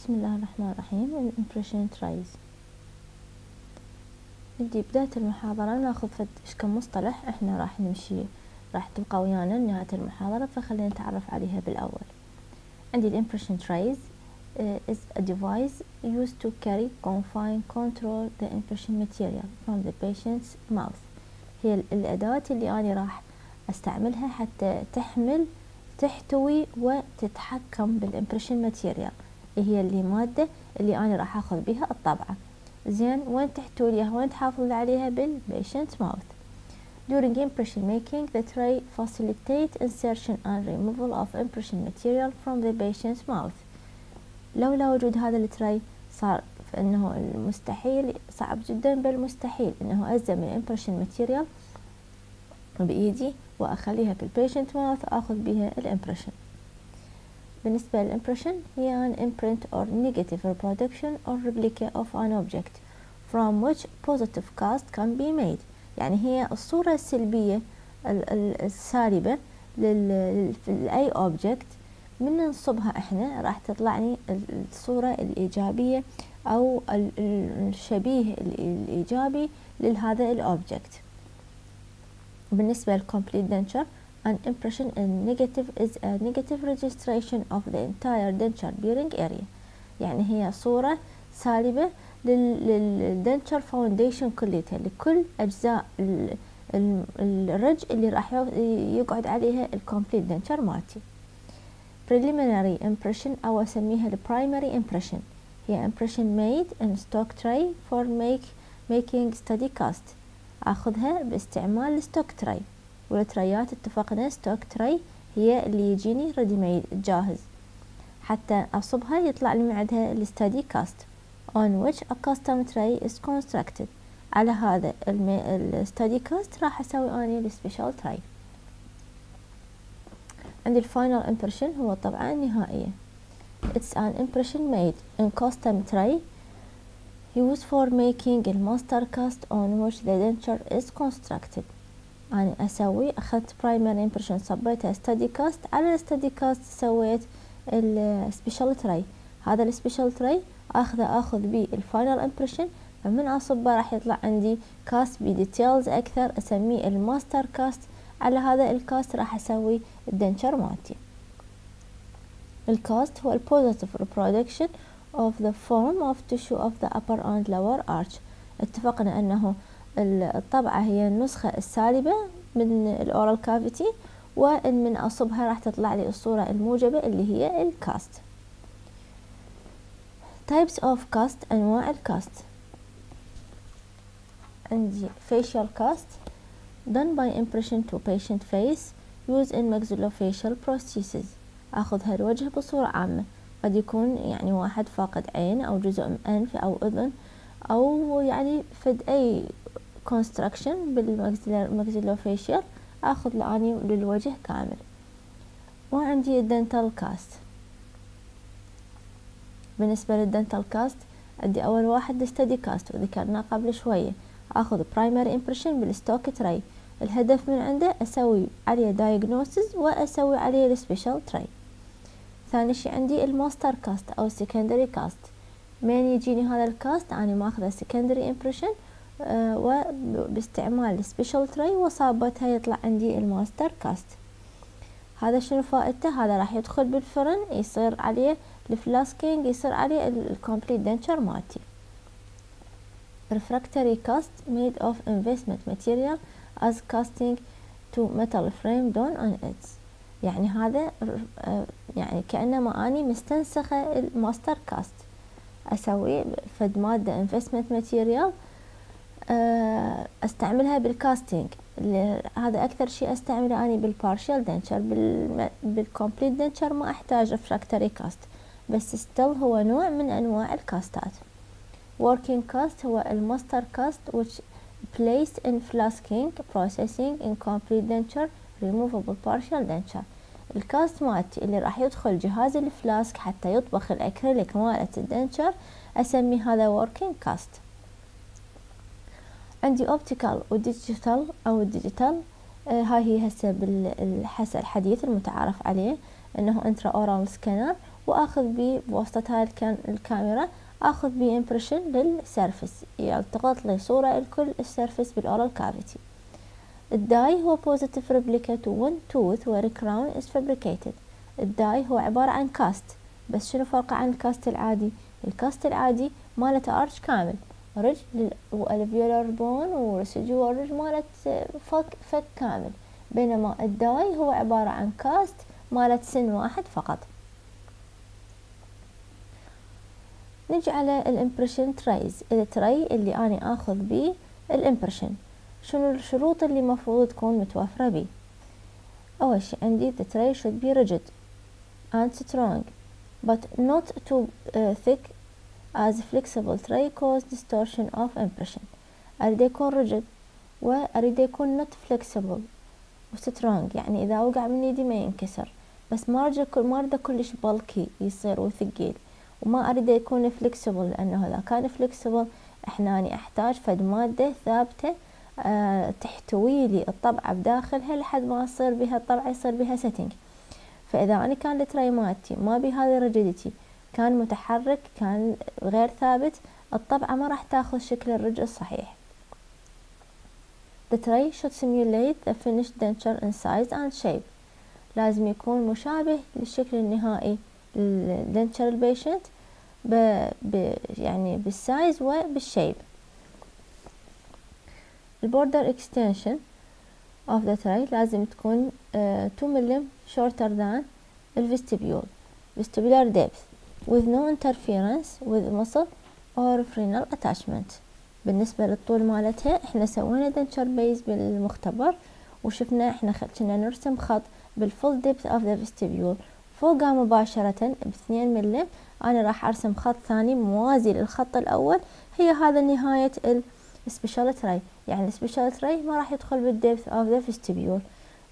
بسم الله الرحمن الرحيم. ال impression trays. نبدي بداية المحاضرة ناخذ فد كم مصطلح. إحنا راح نمشي راح تبقى ويانا لنهاية المحاضرة فخلينا نتعرف عليها بالأول. عندي ال impression trays uh, is a device used to carry, confine, control the impression material from the patient's mouth. هي الأداة اللي أنا راح أستعملها حتى تحمل تحتوي وتتحكم بال impression material هي اللي مادة اللي أنا راح أخذ بها الطبعة. زين وين تحتوي وين تحافظ عليها؟ بال patient mouth. During impression making, the tray facilitates insertion and removal of impression material from the patient's mouth. لولا وجود هذا ال tray صار فإنه المستحيل صعب جدا بل مستحيل إنه ألزم ال impression material بإيدي وأخليها في ال patient mouth وأخذ بها ال impression بالنسبة لل impression هي an imprint or negative reproduction or replica of an object from which positive cast can be made. يعني هي الصورة السلبية السالبة لأي object. من نصبها إحنا راح تطلعني الصورة الإيجابية أو الشبيه الإيجابي لهذا ال object بالنسبة لل complete denture an impression in negative is a negative registration of the entire denture bearing area يعني هي صورة سالبة لل denture foundation كليتها لكل أجزاء الرج اللي راح يقعد عليها ال complete denture مالتي preliminary impression أو أسميها ال primary impression هي impression made in stock tray for make making study cast أخذها باستعمال ال stock tray وال trayات اتفقنا stock tray هي اللي يجيني ready made جاهز. حتى أصبها يطلع لي من عدها ال study cast on which a custom tray is constructed. على هذا ال study cast راح أسوي أني ال special tray عندي ال final impression هو طبعا النهائية It's an impression made in custom tray used for making a master cast on which the denture is constructed. أنا أسوي أخذت primary impression صبيتها study cast على study cast سويت ال special tray هذا ال special tray أخذه أخذ بيه ال final impression. فمن أصبه راح يطلع عندي cast ب details أكثر أسميه ال master cast على هذا ال cast راح أسوي ال denture مالتي. ال cast هو ال positive reproduction of the form of tissue of the upper and lower arch. اتفقنا أنه الطبعة هي النسخة السالبة من ال oral cavity وإن من أصبها راح تطلع لي الصورة الموجبة اللي هي ال cast. Types of cast أنواع ال cast. عندي facial cast done by impression to patient face used in maxillofacial prosthesis أخذها الوجه بصورة عامة. قد يكون يعني واحد فاقد عين أو جزء من أنف أو أذن أو يعني فد أي construction بال maxillofacial آخذ لأني للوجه كامل. وعندي ال dental cast بالنسبة لل dental cast عندي أول واحد study cast وذكرناه قبل شوية. أخذ primary impression بال stock tray الهدف من عنده أسوي عليه diagnosis وأسوي عليه ال special tray ثاني شي عندي ال master cast أو ال secondary cast من يجيني هذا ال cast أنا ماخذه secondary impression وباستعمال ال special tray وصابتها يطلع عندي ال master cast. هذا شنو فائدته؟ هذا راح يدخل بالفرن يصير عليه ال flasking يصير عليه ال complete denture مالتي. Refractory cast made of investment material as casting to metal frame done on it. يعني هذا آه، يعني كأنما أني مستنسخة ال master cast. أسوي فد مادة investment material أستعملها بال casting هذا أكثر شيء أستعمله اني بال partial denture بال complete denture ما أحتاج refractory cast بس still هو نوع من أنواع ال castات working cast هو ال master cast which placed in flasking processing in complete denture removable partial denture. ال cast مالتي اللي راح يدخل جهاز ال flask حتى يطبخ الأكريليك مالت ال denture اسمي هذا working cast. عندي optical و digital أو ال digital آه هاي هي هسه بالحس الحديث المتعارف عليه إنه intraoral scanner وآخذ بيه بواسطة هاي الكاميرا آخذ بيه impression لل surface يلتقط لي صورة لكل ال surface بال oral cavity ال die هو to one tooth where a crown is fabricated. ال die هو عبارة عن cast بس شنو فرقه عن ال cast العادي؟ ال cast العادي مالته arch كامل. ridge و alveolar bone و residual ridge مالت فك فك كامل. بينما ال die هو عبارة عن cast مالت سن واحد فقط. نجي على ال impression trays. ال tray اللي اني آخذ بيه ال impression. شنو الشروط اللي مفروض تكون متوفرة بيه؟ أول شي عندي the tray should be rigid and strong but not too uh, thick as flexible tray cause distortion of impression. اريد يكون rigid واريد يكون not flexible و strong. يعني إذا وقع من يدي ما ينكسر. بس ما اريد ما اريد كلش بلكي يصير وثقيل. وما اريد يكون flexible لأنه إذا كان flexible إحنا اني أحتاج فد مادة ثابتة أه تحتوي لي الطبعة بداخلها لحد ما يصير بها الطبعة يصير بها setting فإذا اني كان ال tray مالتي ما بهذه ال rigidity كان متحرك كان غير ثابت. الطبعة ما راح تاخذ شكل الرج الصحيح. The tray should simulate the finished denture in size and shape. لازم يكون مشابه للشكل النهائي لل denture ال patient ب... ب... يعني بال size وبال shape ال border extension of the tray لازم تكون uh, 2 ملم shorter than ال vestibule vestibular depth. With no interference with muscle or frenal attachment. بالنسبة للطول مالتها إحنا سوينا denture base بالمختبر وشفنا إحنا كنا نرسم خط بال full depth of the vestibule فوقها مباشرة باثنين ملم أنا راح أرسم خط ثاني موازي للخط الأول. هي هذا نهاية ال special tray يعني ال special tray ما راح يدخل بال depth of the vestibule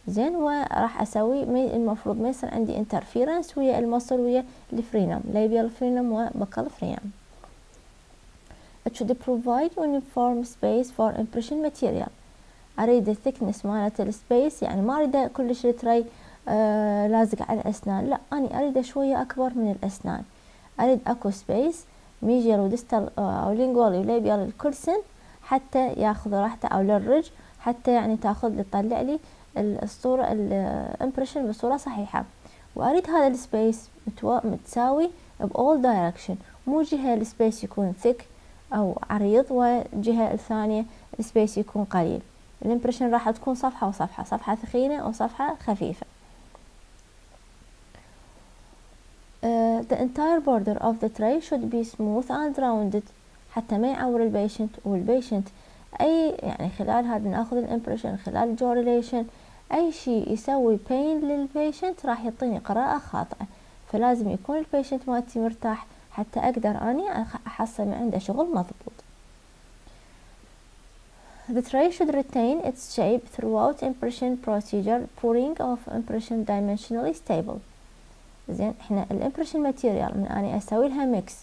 زين وراح أسوي المفروض ما يصير عندي interference ويا ال muscle ويا ال frenum labial frenum و buccal frenum It should provide uniform space for impression material. أريد ال thickness مالت ال space يعني ما أريد كلش ال tray آه لازق على الأسنان. لا اني أريد شوية أكبر من الأسنان. أريد أكو space mesial و distal أو lingual و labial لكل سن حتى ياخذ راحته أو للرج حتى يعني تاخذ لي تطلع لي الصورة ال impression بصورة صحيحة. وأريد هذا ال space متساوي بأول direction مو جهة ال space يكون thick أو عريض والجهة الثانية ال space يكون قليل. ال impression راح تكون صفحة وصفحة صفحة ثخينة أو صفحة خفيفة. Uh, the entire border of the tray should be smooth and rounded حتى ما يعور ال patient وال patient أي يعني خلال هذا ناخذ ال impression خلال ال jaw relation أي شيء يسوي pain لل patient راح يعطيني قراءة خاطئة فلازم يكون ال patient مالتي مرتاح حتى أقدر أني أحصل من عنده شغل مضبوط. The tray should retain its shape throughout impression procedure pouring of impression dimensionally stable. زين إحنا ال impression material من أني أسوي لها mix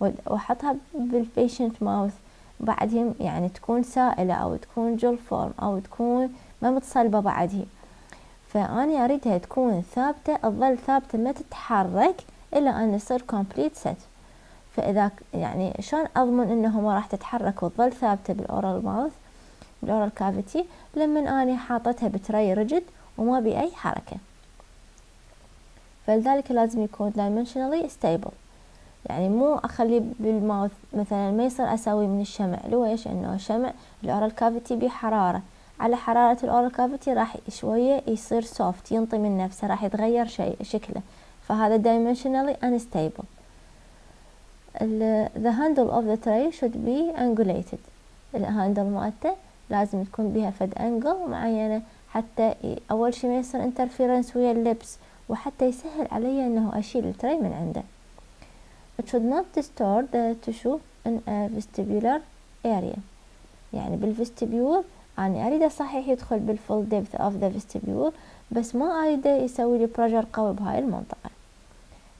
وأحطها بال patient mouth بعدهم يعني تكون سائلة أو تكون gel form أو تكون ما متصلبة بعدها فأني أريدها تكون ثابتة تظل ثابتة ما تتحرك إلى أن يصير complete set فإذا يعني شلون أضمن انه ما راح تتحرك وتظل ثابتة بال oral mouth بال oral cavity لما أني حاطتها ب tray rigid وما بي أي حركة. فلذلك لازم يكون dimensionally stable. يعني مو أخليه بال mouth مثلا ما يصير أسوي من الشمع. ليش؟ انه الشمع ال oral cavity بحرارة. على حرارة ال oral cavity راح شوية يصير soft ينطي من نفسه راح يتغير شيء شكله. فهذا dimensionally unstable. the handle of the tray should be angulated. ال handle مالته لازم تكون بها فد angle معينة حتى أول شي ما يصير interference ويا ال lips وحتى يسهل علي إنه أشيل ال tray من عنده. It should not distort the tissue in a vestibular area. يعني بال vestibule أنا أريد صحيح يدخل بال full depth of the vestibule بس ما أريد يسوي لي pressure قوي بهاي المنطقة.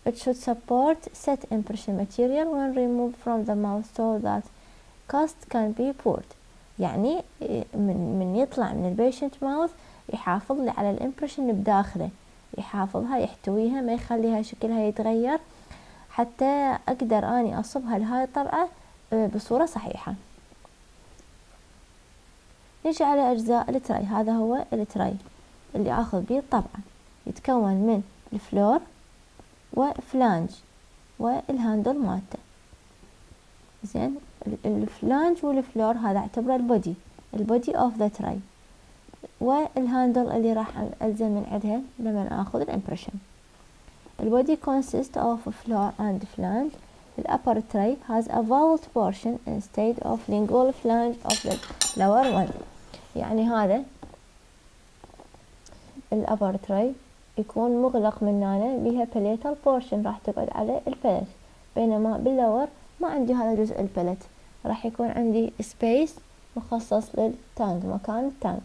It should support set impression material when removed from the mouth so that cast can be poured. يعني من من يطلع من ال patient mouth يحافظ لي على ال impression بداخله. يحافظها يحتويها ما يخليها شكلها يتغير. حتى أقدر أني أصبها لهاي الطبعة آه، بصورة صحيحة. نجي على أجزاء ال tray. هذا هو ال tray اللي أخذ به الطبعة يتكون من ال floor و flange وال handle مالته. زين ال flange وال floor هذا أعتبره ال body ال body of the tray وال handle اللي راح ألزم من عندها لما أخذ ال impression ال body consists of floor and flange. the upper tray has a vault portion instead of lingual flange of the lower one. يعني هذا ال upper tray يكون مغلق من هنا بها palatal portion راح تقعد على ال palate بينما بال lower ما عندي هذا جزء ال palate. راح يكون عندي space مخصص لل tongue مكان ال tongue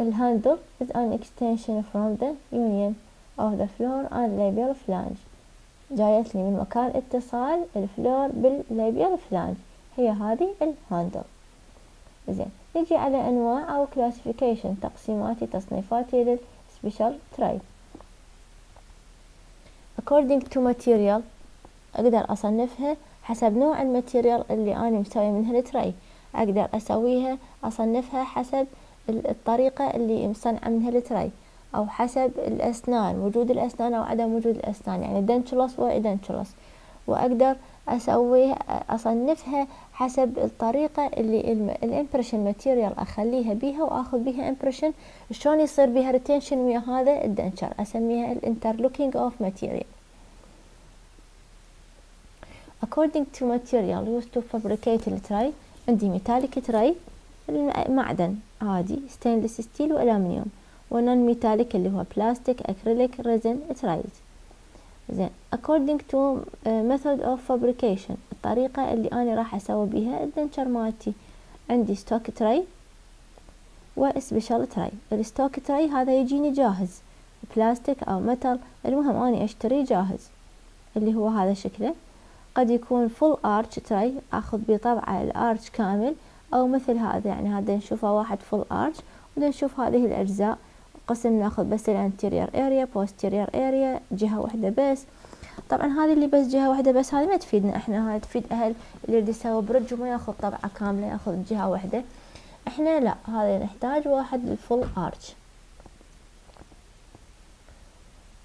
ال handle is an extension from the union of the floor and labial flange. جايت لي من مكان اتصال ال floor بال labial flange هي هذه ال handle زين. نجي على انواع أو classification تقسيماتي تصنيفاتي لل special tray according to material أقدر أصنفها حسب نوع ال material اللي أنا مسوي منها ال tray أقدر أسويها أصنفها حسب الطريقة اللي مصنعة منها ال tray أو حسب الأسنان وجود الأسنان أو عدم وجود الأسنان يعني dentulous و edentulous وأقدر اسويها أصنفها حسب الطريقة اللي ال impression material أخليها بيها وأخذ بيها impression شلون يصير بيها retention ويا هذا؟ ال denture أسميها ال interlocking of material according to material used to fabricate ال tray عندي metallic tray المعدن عادي stainless steel والومنيوم و non metallic اللي هو plastic acrylic resin trays زين. According to uh, method of fabrication الطريقة اللي أنا راح أسوي بيها ال denture مالتي. عندي stock tray و special tray ال stock tray هذا يجيني جاهز. بلاستيك أو metal المهم أني أشتري جاهز. اللي هو هذا شكله. قد يكون full arch tray أخذ بطبعه ال arch كامل. أو مثل هذا يعني هذا نشوفه واحد full arch ودا نشوف هذه الأجزاء. قسم ناخذ بس ال anterior area posterior area جهة واحدة بس. طبعا هذه اللي بس جهة واحدة بس هذه ما تفيدنا إحنا هاي تفيد أهل اللي يريد يسوي bridge وما ياخذ طبعة كاملة ياخذ جهة واحدة. إحنا لا هذا نحتاج واحد ال full arch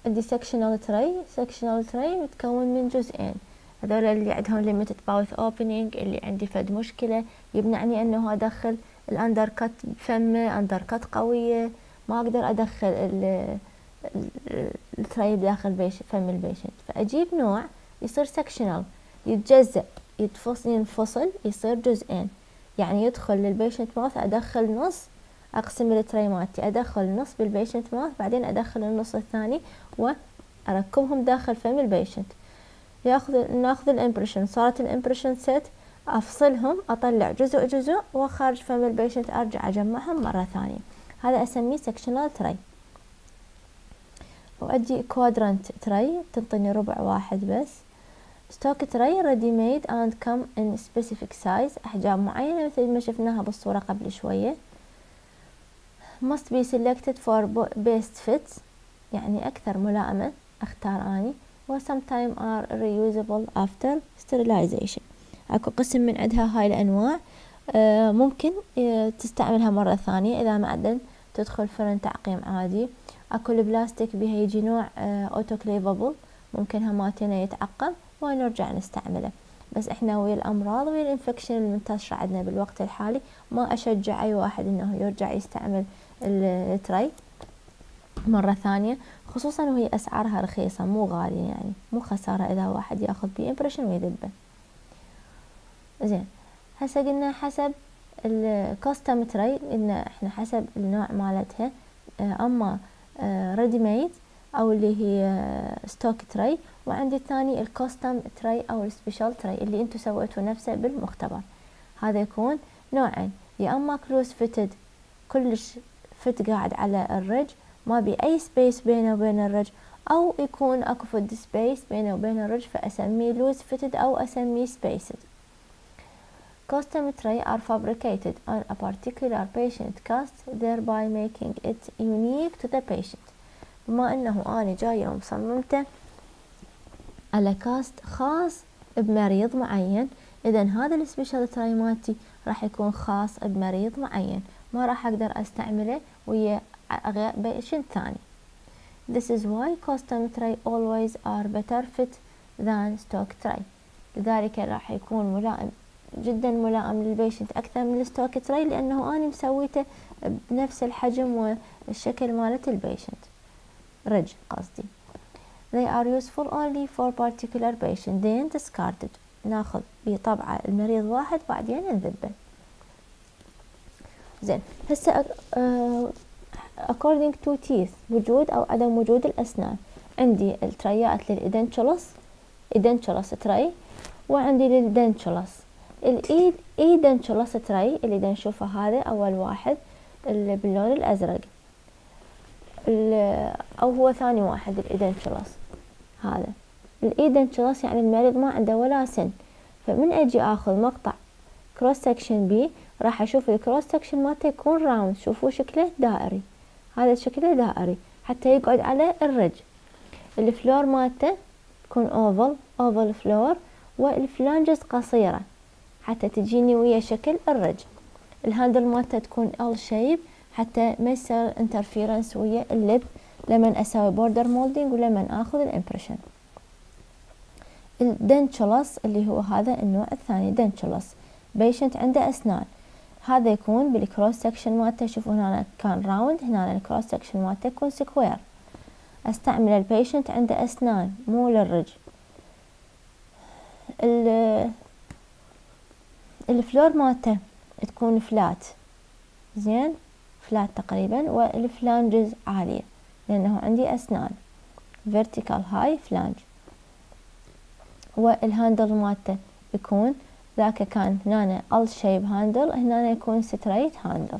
عندي sectional tray sectional tray متكون من جزئين. هذول اللي عندهم limited mouth opening اللي عندي فد مشكلة يمنعني إنه أدخل ال undercut بفمه undercut قوية. ما أقدر أدخل ال tray بداخل فم ال patient فأجيب نوع يصير sectional يتجزأ يتفصل ينفصل يصير جزئين. يعني يدخل لل patient mouth أدخل نص أقسم ال tray مالتي. أدخل نص بال patient mouth بعدين أدخل النص الثاني واركبهم داخل فم ال patient ياخذ ناخذ ال impression صارت ال impression set أفصلهم أطلع جزء جزء وخارج فم ال patient أرجع أجمعهم مرة ثانية. هذا أسميه sectional tray وادي quadrant tray تنطيني ربع واحد بس. stock tray ready made and come in specific size أحجام معينة مثل ما شفناها بالصورة قبل شوية. must be selected for best fits يعني أكثر ملائمة أختار أني. و sometimes are reusable after sterilization. أكو قسم من عندها هاي الأنواع. آه ممكن آه تستعملها مرة ثانية. إذا معدن تدخل فرن تعقيم عادي. أكو البلاستيك بها يجي نوع autoclavable آه ممكن هماتنا يتعقم ونرجع نستعمله. بس إحنا ويا الأمراض ويا ال infection المنتشرة عندنا بالوقت الحالي ما أشجع أي واحد إنه يرجع يستعمل ال tray مرة ثانية. خصوصا وهي أسعارها رخيصة مو غالية يعني مو خسارة إذا واحد يأخذ بي impression ويذبه. زين. هسه قلنا حسب ال custom tray إن إحنا حسب النوع مالتها. آه، أما ready آه، made أو اللي هي stock tray وعندي الثاني ال custom tray أو ال special tray اللي انتو سويتوا نفسه بالمختبر. هذا يكون نوعين. يا أما close fitted كلش fit قاعد على الرج ما بي أي space بينه وبين الرج. أو يكون أكو فد space بينه وبين الرج فأسميه loose fitted أو أسميه spaced Custom tray are fabricated on a particular patient cast thereby making it unique to the patient بما انه اني جاية ومصممته على cast خاص بمريض معين اذا هذا ال special tray مالتي راح يكون خاص بمريض معين ما راح أقدر استعمله ويا patient ثاني This is why custom tray always are better fit than stock tray لذلك راح يكون ملائم جدا ملائم لل patient أكثر من ال stock tray لأنه أنا مسويته بنفس الحجم والشكل مالت ال patient. رج قصدي. They are useful only for particular patient. Then discarded. ناخذ بطبعة المريض واحد بعدين نذبه. زين. هسه uh, according to teeth وجود أو عدم وجود الأسنان. عندي ال trayات لل edentulous edentulous tray وعندي لل dentulous ال eden edentulous tray اللي دا نشوفه هذا أول واحد اللي باللون الأزرق. أو هو ثاني واحد ال edentulous هذا. ال edentulous يعني المريض ما عنده ولا سن. فمن أجي آخذ مقطع cross section بي راح أشوف ال cross section مالته يكون round شوفوا شكله دائري. هذا شكله دائري. حتى يقعد على الرج. ال floor مالته تكون oval oval floor وال flanges قصيرة. حتى تجيني ويا شكل ال ridge ال handle مالته تكون L shape حتى ما يصير interference ويا ال lip. لمن أسوي border molding ولمن آخذ ال impression ال dentulous اللي هو هذا النوع الثاني dentulous patient عنده أسنان. هذا يكون بال cross section مالته. شوفوا هنا كان round هنا ال cross section مالته يكون square أستعمل ال patient عنده أسنان مو للرج ال floor مالته تكون flat. زين؟ flat تقريبا وال flanges عالية لأنه عندي أسنان. Vertical high flange. وال handle مالته يكون ذاك كان هنا L shape handle هنا يكون straight handle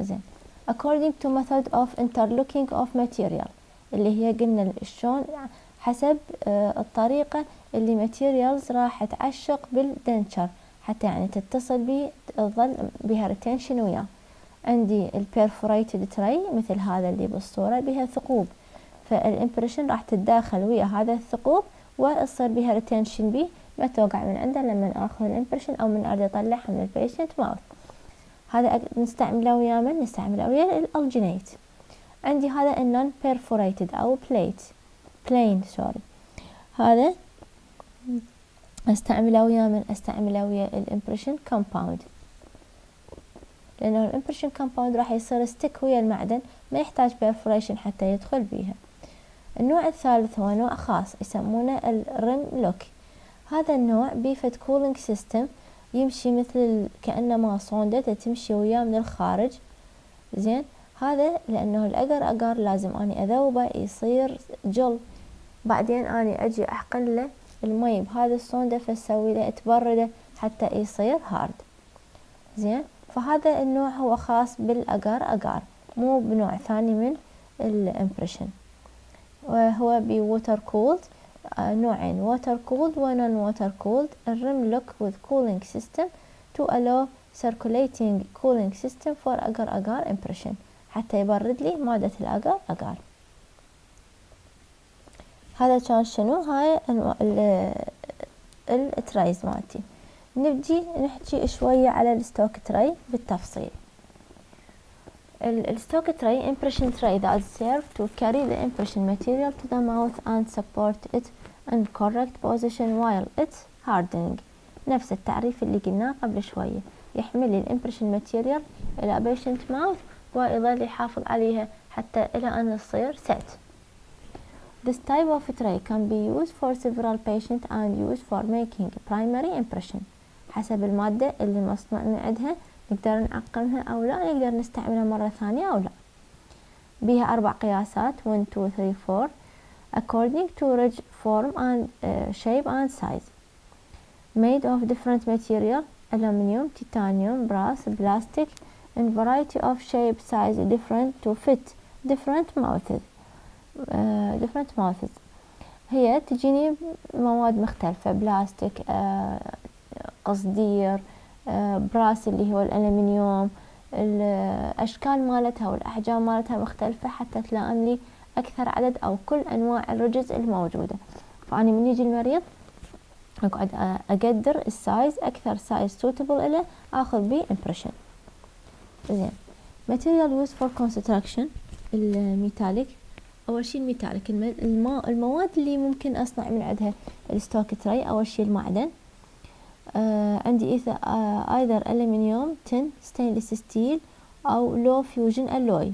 زين. According to method of interlocking of material اللي هي قلنا شلون حسب آه، الطريقة اللي materials راح تعشق بال denture حتى يعني تتصل بي تظل بها retention وياه. عندي ال perforated tray مثل هذا اللي بالصورة بها ثقوب. فال impression راح تتداخل ويا هذا الثقوب وتصير بها retention بي. ما توقع من عنده لما آخذ ال impression أو من أريد اطلعها من ال patient mouth هذا نستعمله ويا من؟ نستعمله ويا ال alginate عندي هذا ال non perforated أو plate plain sorry هذا استعمله ويا من استعمله ويا ال impression compound. لأنه ال impression compound راح يصير stick ويا المعدن ما يحتاج perforation حتى يدخل بيها. النوع الثالث هو نوع خاص يسمونه ال rim lock. هذا النوع بي فد cooling system يمشي مثل كأنما صوندة تمشي وياه من الخارج. زين؟ هذا لأنه ال agar agar لازم أني أذوبه يصير جل. بعدين أني أجي أحقن له المي بهذا الصوندة فأسوي له تبرده حتى يصير hard زين؟ فهذا النوع هو خاص بال agar agar. مو بنوع ثاني من ال impression وهو ب water cooled آه، نوعين water cooled و non water cooled ال rim lock with cooling system to allow circulating cooling system for agar agar impression. حتى يبرد لي مادة ال agar agar. هذا كان شنو؟ هاي ال trays مالتي. نبدي نحكي شوية على ال stock tray بالتفصيل. ال stock tray impression tray that serve to carry the impression material to the mouth and support it in correct position while it's hardening. نفس التعريف اللي قلناه قبل شوية يحمل ال impression material إلى patient mouth ويظل يحافظ عليها حتى إلى أن تصير set. This type of tray can be used for several patients and used for making primary impression حسب المادة اللي مصنوع من عندها نقدر نعقمها أو لا نقدر نستعملها مرة ثانية أو لا بها أربع قياسات 1 2 3 4 according to ridge form and uh, shape and size made of different material aluminium titanium brass plastic in variety of shape size different to fit different mouths Different methods هي تجيني مواد مختلفة بلاستيك قصدير براس اللي هو الألمنيوم الأشكال مالتها والأحجام مالتها مختلفة حتى تلائم لي أكثر عدد أو كل أنواع ال ridges الموجودة. فأنا من يجي المريض أقعد أقدر ال size أكثر size suitable إله أخذ بيه impression. زين. Material used for construction ال metallic. أول شي ال metallic المواد اللي ممكن أصنع من عندها ال stock tray أول شي المعدن. آه عندي either آه either aluminum tin stainless steel أو low fusion alloy.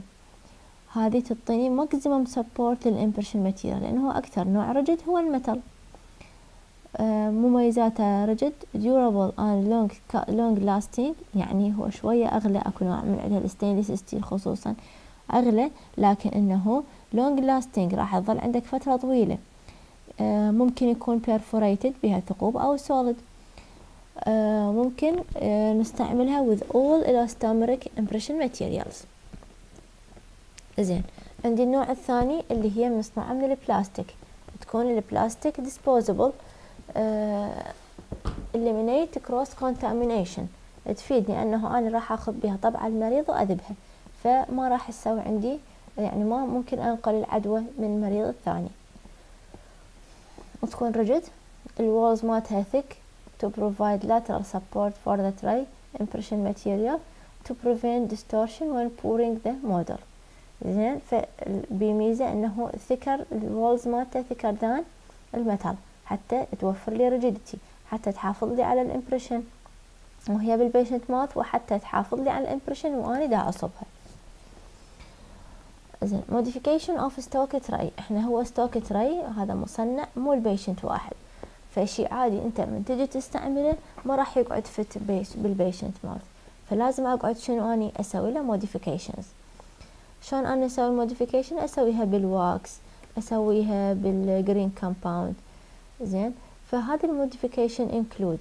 هذه تعطيني maximum support لل impression material لأنه أكثر نوع rigid هو ال metal آه مميزاته rigid durable and long, long lasting يعني هو شوية أغلى أكو نوع من عندها ال stainless steel خصوصا أغلى لكن إنه long lasting راح تظل عندك فترة طويلة. آه ممكن يكون perforated بها ثقوب أو solid. آه ممكن آه نستعملها with all elastomeric impression materials. زين عندي النوع الثاني اللي هي مصنوعة من البلاستيك. تكون البلاستيك disposable eliminate cross contamination. تفيدني أنه أنا راح أخذ بها طبع المريض وأذبها فما راح تسوي عندي يعني ما ممكن أنقل العدوى من المريض الثاني. وتكون rigid ال walls مالتها thick to provide lateral support for the tray impression material to prevent distortion when pouring the model. زين. فبميزة إنه thicker ال walls مالته thicker than ال metal حتى توفر لي rigidity حتى تحافظ لي على ال impression وهي بال patient mouth وحتى تحافظ لي على ال impression واني دا أصبها. زين. Modification of stock tray إحنا هو stock tray هذا مصنع مو ل patient واحد. فشي عادي أنت من تجي تستعمله ما راح يقعد fit بيش بال patient mouth فلازم أقعد شنو أني أسوي له modifications. شلون أنا أسوي ال modification أسويها بال wax أسويها بال green compound زين. فهذه ال modification include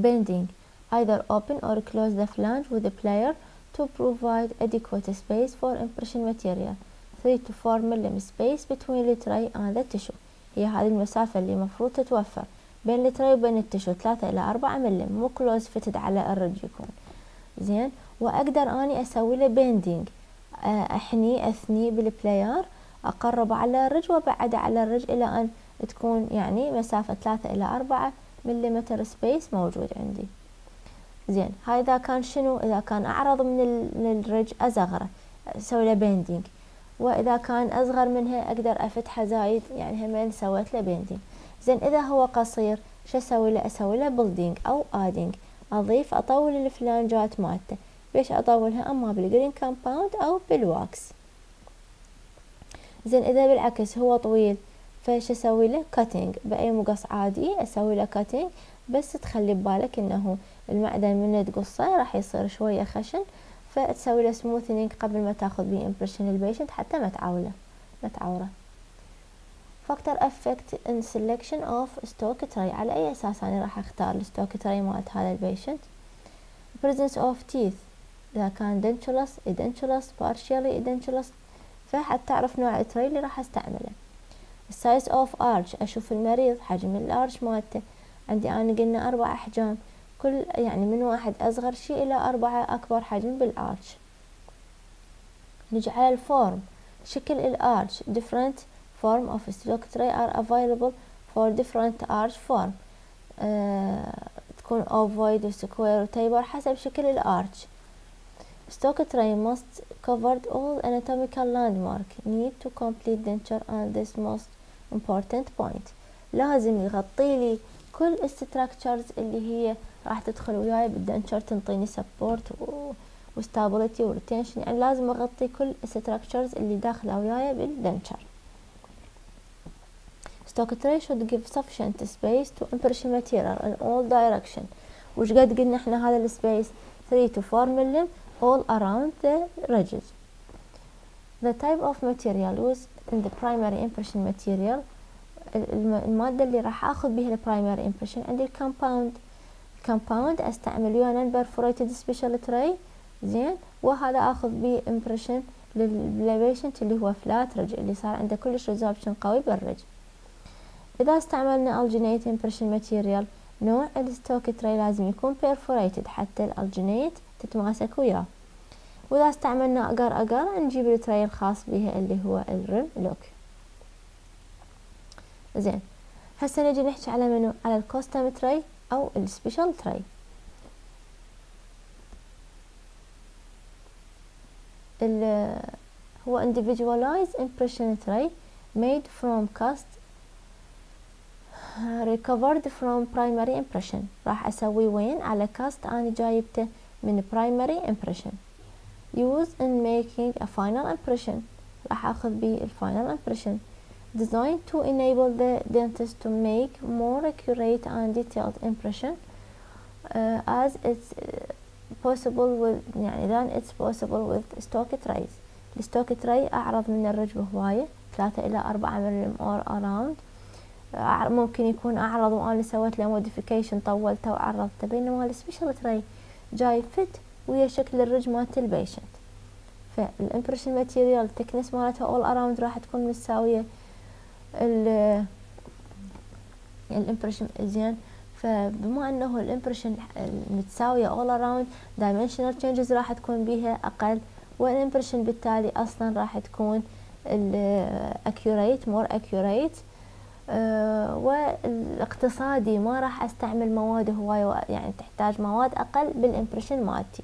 bending. Either open or close the flange with the plier to provide adequate space for impression material. 3 to 4 mm space between tray and the tissue. هي هذه المسافة اللي مفروض تتوفر بين ال tray وبين ال tissue ثلاثة إلى أربعة ملم مو close fitted على الرج يكون. زين؟ وأقدر أني أسوي له bending أحني أثني بال plier أقرب على الرج وأبعد على الرج إلى أن تكون يعني مسافة ثلاثة إلى أربعة مليمتر space موجود عندي. زين هاي إذا كان شنو؟ إذا كان أعرض من الرج أصغره أسوي له bending وإذا كان أصغر منها أقدر أفتحه زايد يعني همين سويت له bending زين إذا هو قصير شو أسوي له؟ أسوي له building أو adding أضيف أطول الفلانجات مالته. بيش أطولها؟ أما بال green compound أو بال wax زين إذا بالعكس هو طويل فايش أسوي له cutting بأي مقص عادي أسوي له cutting بس تخلي ببالك إنه المعدن من تقصه راح يصير شوية خشن فتسوي له smoothening قبل ما تاخذ بيه impression ال patient حتى ما تعوله ما تعوره. فاكتور افكت ان سelection اوف ستوك تري على أي أساس أنا راح أختار ال stock tray مالت هذا ال patient presence of teeth إذا كان dentulous edentulous partially edentulous فحتى تعرف نوع ال tray اللي راح أستعمله. ال size of arch أشوف المريض حجم ال arch مالته. عندي أنا قلنا أربع أحجام. كل يعني من واحد اصغر شيء إلى اربعة اكبر حجم بال arch نجي على ال form شكل ال arch different form of tray are available for different arch form آه تكون ovoid و square و taper حسب شكل ال arch stock tray must covered all anatomical landmark need to complete denture and this most important point لازم يغطي لي كل ال structures اللي هي راح تدخل وياي بال denture تنطيني support و stability و retention يعني لازم اغطي كل ال structures اللي داخله وياي بال denture stock tray should give sufficient space to impression material in all direction. وش قد قلنا إحنا هذا ال space 3 to 4 ملم all around the ridges. The type of material used in the primary impression material. المادة اللي راح آخذ بها ال primary impression عندي ال compound compound أستعمل non perforated special tray زين؟ وهذا آخذ بيه impression لل patient اللي هو flat ridge اللي صار عنده كلش resorption قوي بالرج. إذا استعملنا alginate impression material نوع ال stock tray لازم يكون perforated حتى ال alginate تتماسك وياه. وإذا استعملنا agar agar نجيب ال tray الخاص بها اللي هو ال rim lock زين. هسه نجي نحكي على منو؟ على ال custom tray أو ال special tray هو individualized impression tray made from cast recovered from primary impression راح أسوي وين على cast أنا جايبته من primary impression used in making a final impression راح اخذ به ال final impression designed to enable the dentist to make more accurate and detailed impression uh, as it's uh, possible with يعني than it's possible with stock trays ال stock tray أعرض من الرجل هواية ثلاثة إلى أربعة ملم all around ممكن يكون أعرض وأنا سويت له modification طولته وعرضته بينما ال special tray جاي fit ويا شكل الرج مالت ال patient فال impression material ال thickness مالتها all around راح تكون متساوية ال ال impression زين. فبما أنه ال impression متساوية all around dimensional changes راح تكون بيها أقل وال impression بالتالي أصلا راح تكون ال accurate more accurate والاقتصادي ما راح أستعمل مواد هواية يعني تحتاج مواد أقل بال impression مالتي.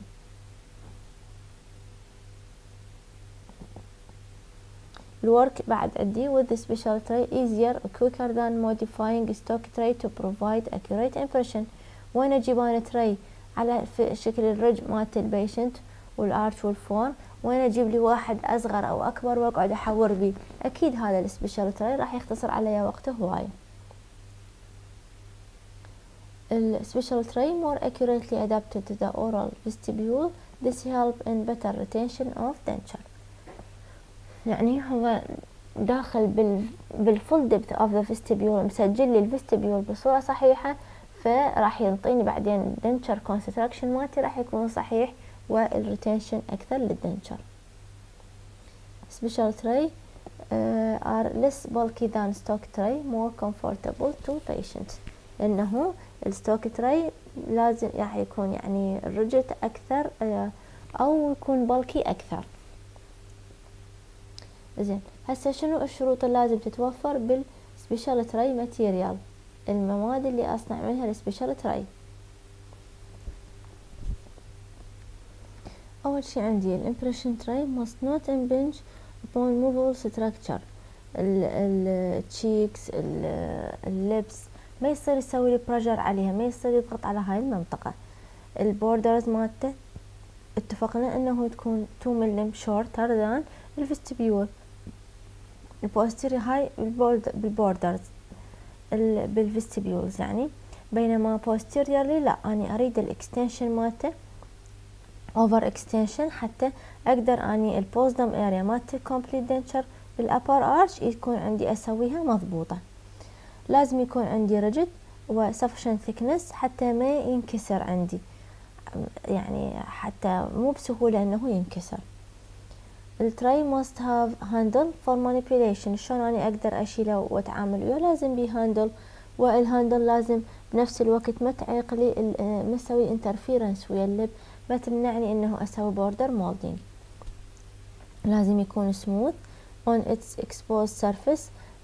ال work بعد عندي with the special tray easier quicker than modifying stock tray to provide accurate impression وين أجيب أنا tray على في شكل الرج مالت ال patient وال arch وال form وين أجيب لي واحد اصغر أو اكبر واقعد احور بيه أكيد هذا ال special tray راح يختصر علي وقته هواية ال special tray more accurately adapted to the oral vestibule this help in better retention of denture يعني هو داخل بال بال full depth of the vestibule مسجل لي ال vestibule بصورة صحيحة فراح ينطيني بعدين denture construction مالتي راح يكون صحيح وال retention لل denture special tray uh, are less bulky than stock tray more comfortable to patients لأنه ال stock tray لازم راح يكون يعني الرجل أكثر uh, أو يكون bulky أكثر. زين. هسه شنو الشروط اللي لازم تتوفر بال special tray material المواد اللي أصنع منها ال special tray أول شي عندي ال impression tray must not impinge upon movable structure. ال cheeks ال lips ما يصير يسوي لي pressure عليها ما يصير يضغط على هاي المنطقة. ال borders مالته اتفقنا إنه تكون 2 ملم shorter than ال vestibule ال posteri هاي بال borders بال vestibules يعني. بينما posteriorly لا أني أريد ال extension مالته over extension حتى أقدر أني ال post dam area مالت ال complete denture بال upper arch يكون عندي أسويها مضبوطة. لازم يكون عندي rigid و sufficient thickness حتى ما ينكسر عندي. يعني حتى مو بسهولة إنه ينكسر. ال tray must have handle for manipulation شلون اني أقدر اشيله وأتعامل؟ وياه لازم بي handle وال handle لازم بنفس الوقت ما تعيق لي ما أسوي interference ويا ال lip. ما تمنعني إنه أسوي border molding لازم يكون سموث on its exposed surface.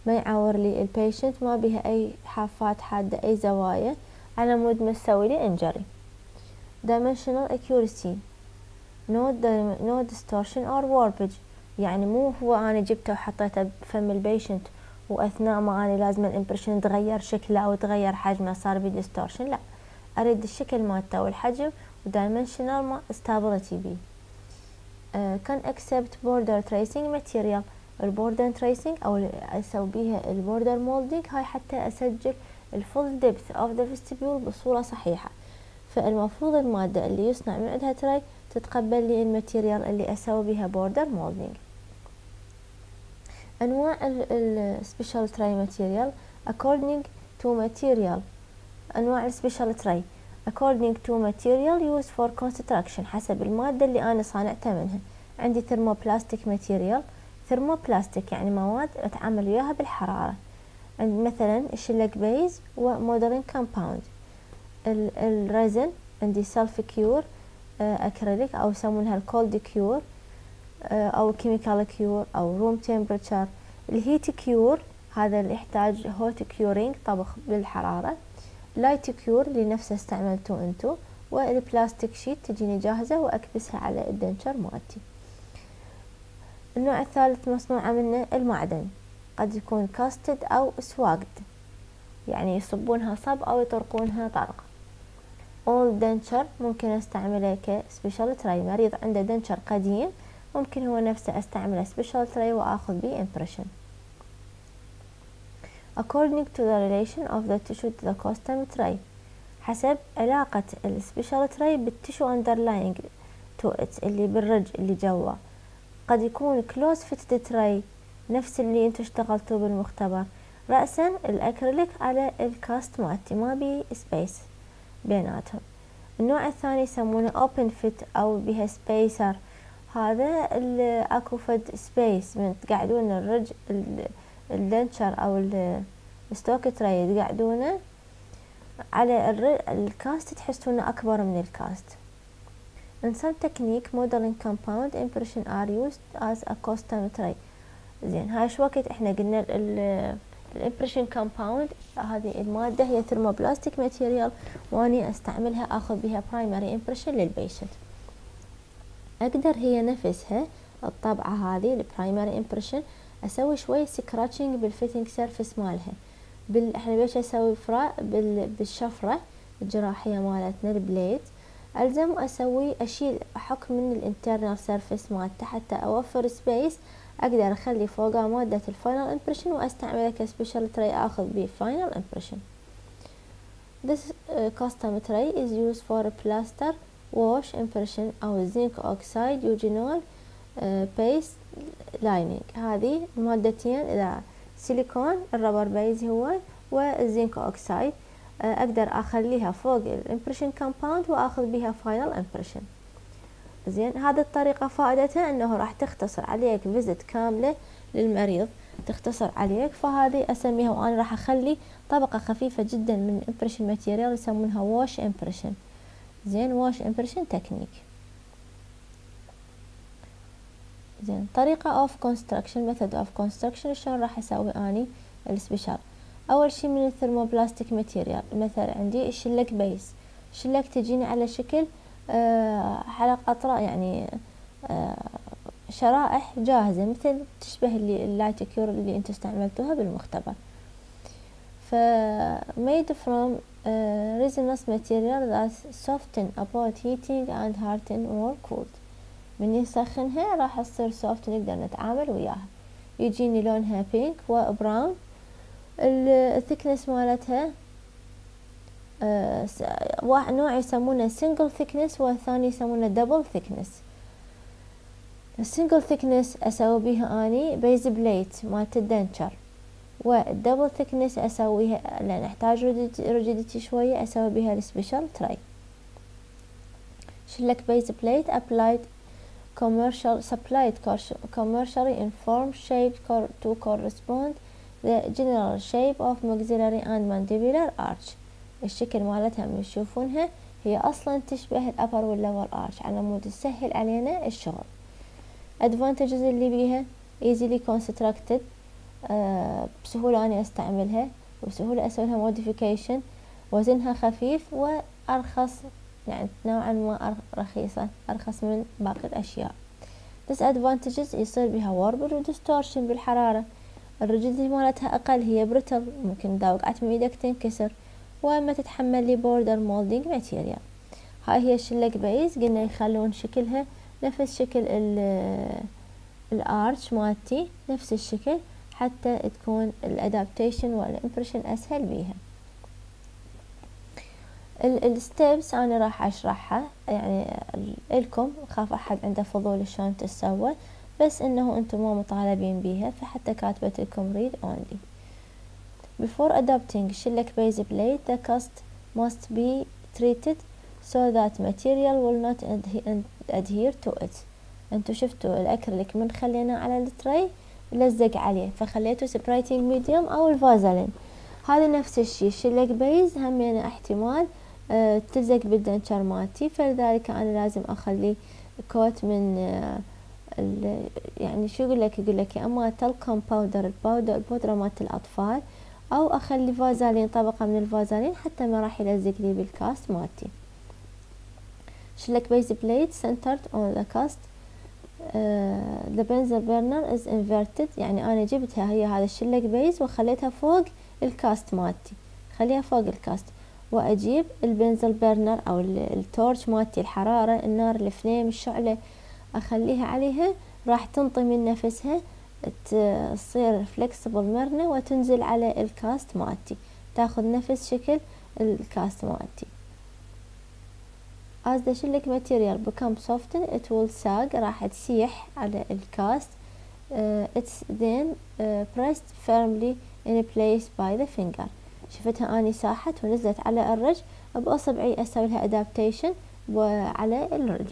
ما يعور لي ال patient ما بها أي حافات حادة أي زوايا. على مود ما تسوي لي injury dimensional accuracy. No, no distortion or warpage. يعني مو هو أنا جبته وحطيته بفم ال patient وأثناء ما أنا لازم ال impression تغير شكله أو تغير حجمه صار بي distortion لا أريد الشكل مالته والحجم dimensional stability be can accept border tracing material. ال border tracing أو أسوي بيها ال border molding هاي حتى أسجل ال full depth of the vestibule بصورة صحيحة. فالمفروض المادة اللي يصنع من عندها tray تتقبل لي ال material اللي أسوي بيها border molding أنواع ال special tray material according to material. أنواع ال special tray according to material used for construction حسب المادة اللي أنا صانعتها منها. عندي thermoplastic material. thermoplastic يعني مواد أتعامل وياها بالحرارة. عندي مثلا ال shellac base و modeling compound ال resin عندي self cure acrylic أو يسمونها ال cold cure أو chemical cure أو room temperature ال heat cure هذا اللي يحتاج heat curing طبخ بالحرارة. light cure اللي نفسه استعملتوه انتو وال plastic sheet تجيني جاهزة وأكبسها على ال denture مالتي النوع الثالث مصنوعة منه المعدن. قد يكون casted أو swaged يعني يصبونها صب أو يطرقونها طرق اول denture ممكن أستعمله ك special tray مريض عنده denture قديم ممكن هو نفسه أستعمله special tray وأخذ بيه impression according to the relation of the tissue to the custom tray. حسب علاقة ال special tray بال tissue underlying to it اللي بالرج اللي جوا. قد يكون close fitted tray نفس اللي انتو اشتغلتوا بالمختبر. رأسا الأكريليك على ال cast مالتي ما بي space بيناتهم. النوع الثاني يسمونه open fit أو بها spacer هذا أكو فد space من تقعدون ال ridge ال denture أو ال stock tray تقعدونه على ال cast تحسونه أكبر من ال cast. In some technique modeling compound impression are used as a custom tray زين هاي شو وقت إحنا قلنا ال impression compound هذه المادة هي thermoplastic material وأني أستعملها آخذ بها primary impression لل patient أقدر هي نفسها الطبعة هذه ال primary impression أسوي شوي scratching بال fitting surface مالها. بال... إحنا بيش أسوي فراء بال... بالشفرة الجراحية مالتنا ال blade ألزم أسوي أشيل احك من ال internal surface مالته حتى أوفر space أقدر أخلي فوقها مادة ال final impression وأستعملها ك special tray آخذ بيه final impression. This uh, custom tray is used for plaster wash impression أو zinc oxide eugenol uh, paste lining. هذه مادتين إذا silicone ال rubber base هو وال zinc oxide أقدر أخليها فوق ال impression compound وأخذ بها final impression زين. هذه الطريقة فائدتها إنه راح تختصر عليك visit كاملة للمريض تختصر عليك. فهذه أسميها وأنا راح أخلي طبقة خفيفة جدا من impression material يسمونها wash impression زين wash impression technique زين طريقة of construction method of construction شلون راح أسوي أني ال special أول شي من ال thermoplastic material مثلا عندي ال shellac base shellac تجيني على شكل آه حلقة أطراء يعني آه شرائح جاهزة مثل تشبه اللي ال light cure اللي أنتم استعملتوها بالمختبر. ف made from uh, resinous material that soften upon heating and harden when cooled من يسخنها راح تصير soft نقدر نتعامل وياها. يجيني لونها pink و brown ال thickness مالتها نوع يسمونه single thickness والثاني يسمونه double thickness ال single thickness أسوي بيها أني base plate مالت ال denture وال double thickness اسويها لأن أحتاج rigidity شوية أسوي بيها ال special tray shellac base plate supplied commercial supplied commercially in form shaped to correspond the general shape of maxillary and mandibular arch. الشكل مالتها من تشوفونها هي أصلا تشبه ال upper وال lower arch على مود تسهل علينا الشغل. Advantages اللي بيها easily constructed أه بسهولة أني أستعملها وبسهولة أسوي لها modification وزنها خفيف وأرخص يعني نوعا ما رخيصة أرخص من باقي الأشياء. Disadvantages يصير بها warpage و distortion بالحرارة. الـ rigidity مالتها أقل هي brittle ممكن اذا وقعت من إيدك تنكسر. وما تتحمل لي border molding material. هاي هي ال shellac base قلنا يخلون شكلها نفس شكل ال arch مالتي نفس الشكل حتى تكون ال adaptation وال impression أسهل بيها. ال steps أنا راح أشرحها. يعني لكم خاف أحد عنده فضول شلون تسوى بس إنه أنتم مو مطالبين بيها فحتى كاتبت لكم read only. Before adopting shellac base plate, the cast must be treated so that material will not adhere to it. انتو شفتوا الاكريليك من خلينا على ال tray؟ لزق عليه فخليته separating medium أو الفازلين. هذا نفس الشي ال shellac base همينه احتمال أه تلزق بال denture مالتي. فلذلك أنا لازم أخلي coat من أه يعني شو يقول لك؟ يقول لك يا أما talcum powder ال powder البودرة مالت الأطفال أو أخلي فازالين طبقة من الفازالين حتى ما راح يلزق لي بال cast مالتي. shellac base plate centered on the cast. uh, the Bunsen burner is inverted. يعني أنا جبتها هي هذا ال shellac base وخليتها فوق ال cast مالتي. خليها فوق ال cast. وأجيب ال Bunsen burner أو ال torch مالتي الحرارة النار ال flame الشعلة أخليها عليها. راح تنطي من نفسها. تصير flexible مرنة وتنزل على ال cast مالتي. تاخذ نفس شكل ال cast مالتي. As the shellac material becomes softened it will راح تسيح على ال cast uh, it's then uh, pressed firmly in place by the finger. شفتها أني ساحت ونزلت على الرج. بأصبعي أسوي لها adaptation وعلى الرج.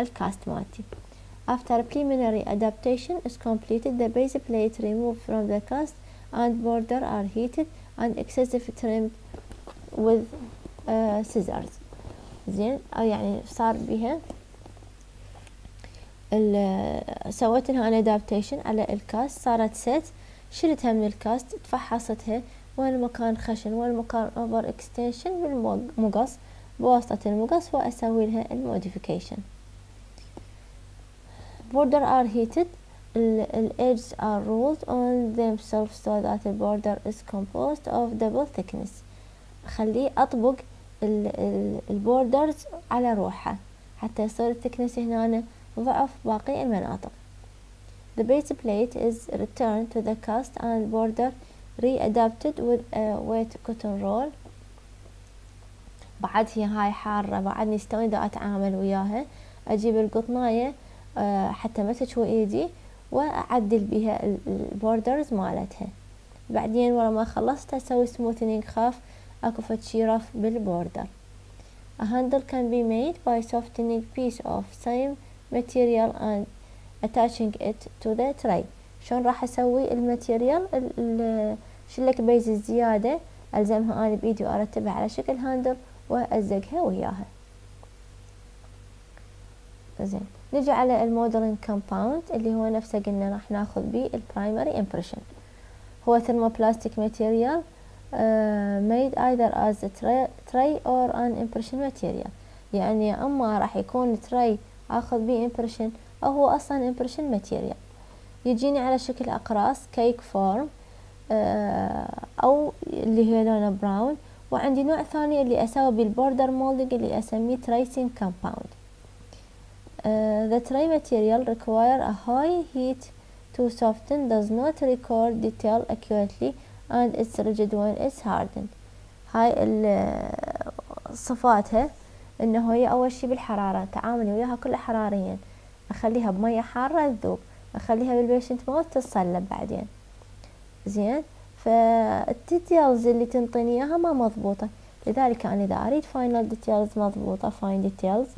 الكاست مالتي. After preliminary adaptation is completed, the base plate removed from the cast and border are heated and excessive trimmed with uh, scissors. زين؟ أو يعني صار بها سويت لها adaptation على ال cast. صارت set شلتها من ال cast تفحصتها. وين مكان خشن؟ وين مكان over extension بالمقص بواسطة المقص وأسوي لها ال modification. Border are heated the edges are rolled on themselves so that the border is composed of double thickness خليه أطبق ال borders على روحه حتى يصير ال thickness هنا ضعف باقي المناطق The base plate is returned to the cast and border readapted with a wet cotton roll بعد هي هاي حارة بعدني استوي دا أتعامل وياها أجيب القطناية آه، حتى ما تشوي ايدي وأعدل بها ال borders مالتها. بعدين ورا ما خلصت أسوي smoothening خاف أكو فد شي rough بال border A handle can be made by softening piece of same material and attaching it to the tray. شلون راح أسوي ال material shellac base الزيادة ألزمها أنا بإيدي وأرتبها على شكل handle وألزقها وياها. زين. نجي على ال modeling compound اللي هو نفسه قلنا راح ناخذ به ال primary impression هو thermoplastic material made either as tray or an impression material يعني أما راح يكون tray آخذ به impression أو هو أصلا impression material يجيني على شكل أقراص cake form أو اللي هي لونه brown وعندي نوع ثاني اللي أسوي بال border molding اللي أسميه tracing compound Uh, the tray material require a high heat to soften does not record detail accurately and it's rigid when it's hardened. هاي صفاتها إنه هي أول شي بالحرارة تعاملي وياها كلها حراريا. أخليها بمية حارة تذوب أخليها بال patient mouth تتصلب بعدين. زين؟ فال details اللي تنطيني إياها ما مضبوطة. لذلك أنا إذا أريد final details مضبوطة fine details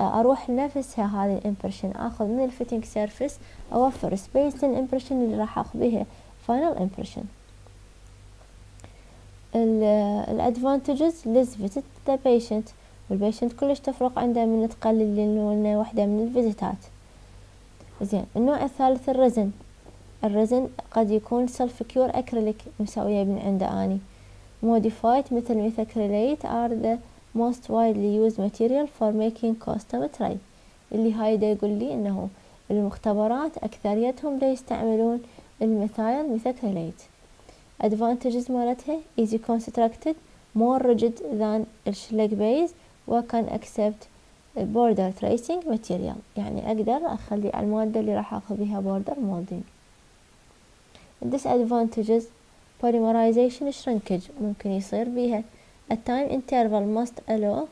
أروح نفسها هذه ال impression آخذ من ال fitting surface أوفر space ال impression اللي راح أخذ بها final impression ال advantages less visit the patient وال patient كلش تفرق عنده من تقلل لنا واحدة من ال visit ات. زين النوع الثالث ال resin. ال resin قد يكون self cure acrylic مسوية من عنده آني. modified methyl methacrylate are the most widely used material for making custom tray اللي هاي دا يقول لي انه المختبرات اكثريتهم دا يستعملون ال methyl methacrylate advantages مالتها easy constructed more rigid than ال shellac base و can accept border tracing material يعني أقدر اخلي المادة اللي راح اخذ بها border molding disadvantages polymerization shrinkage ممكن يصير بيها Time interval must allow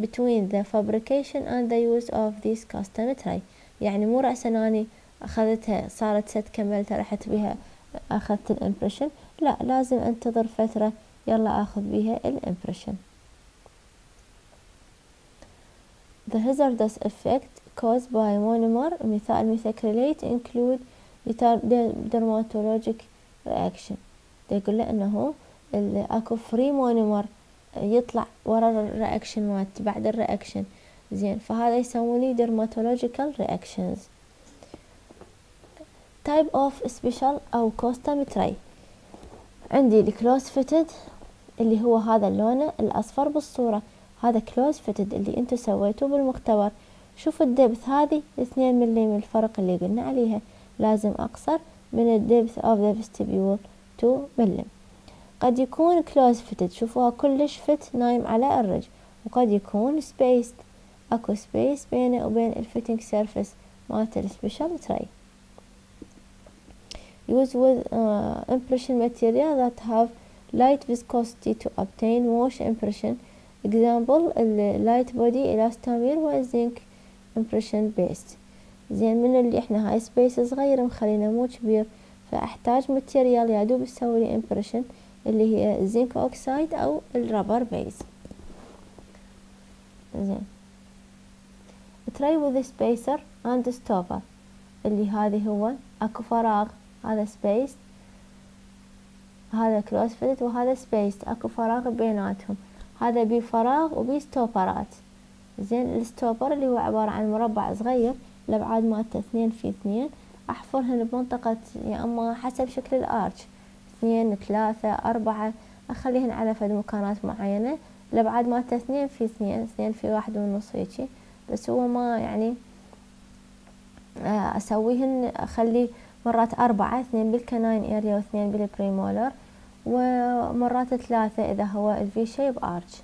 between the fabrication and the use of this custom tray يعني مو رأسا أني أخذتها صارت ست كملتها رحت بها أخذت ال impression لا لازم انتظر فترة يلا أخذ بها ال impression The hazardous effect caused by monomer methyl methacrylate include dermatologic reaction يقول له انه اكو free monomer يطلع ورا ال reaction مالت بعد ال reaction زين فهذا يسمونه dermatological reactions. Type of special أو custom tray عندي ال close fitted اللي هو هذا اللون الأصفر بالصورة. هذا close fitted اللي انتو سويتوه بالمختبر شوفوا ال depth هذه اثنين ملي الفرق اللي قلنا عليها. لازم أقصر من ال depth of the vestibule 2 ملم قد يكون close fitted شوفوها كلش fit نايم على الرج. وقد يكون space أكو space بينه وبين ال fitting surface مالت ال special tray use with uh, impression material that have light viscosity to obtain wash impression. Example light body elastomer و zinc impression paste. زين من اللي إحنا هاي space صغير مخلينا مو كبير. فأحتاج material يادوب يسوي لي impression اللي هي zinc oxide أو ال rubber base. زين. tray with spacer and stopper اللي هذه هو أكو فراغ. هذا space هذا close fit وهذا space أكو فراغ بيناتهم. هذا بي فراغ وبي stopperات زين. ال stopper اللي هو عبارة عن مربع صغير الابعاد مالته اثنين في اثنين. أحفرهن بمنطقة يا أما حسب شكل ال arch اثنين ثلاثة أربعة أخليهن على فد مكانات معينة. الابعاد مالته اثنين في اثنين اثنين في واحد ونص هيجي. بس هو ما يعني آه، أسويهن أخلي مرات أربعة اثنين بال canine area واثنين بال premolar ومرات ثلاثة إذا هو ال V shape arch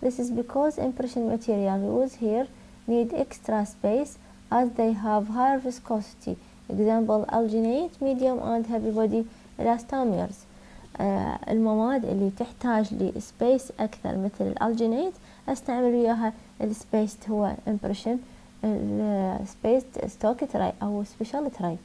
This is because impression material used here need extra space as they have higher viscosity. Example alginate medium and heavy body elastomers آه المواد اللي تحتاج ل space أكثر مثل ال alginate أستعمل وياها ال space هو impression السبيس ستوك تراي أو سبيشال تراي